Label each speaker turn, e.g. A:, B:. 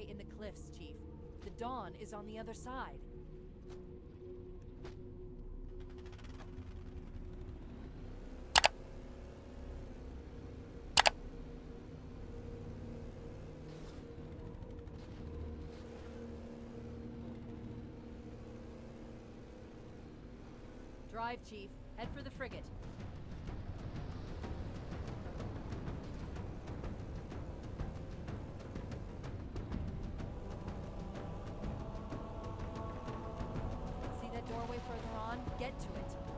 A: doorway in the cliffs, Chief. The dawn is on the other side. Drive, Chief. Head for the frigate. get to it.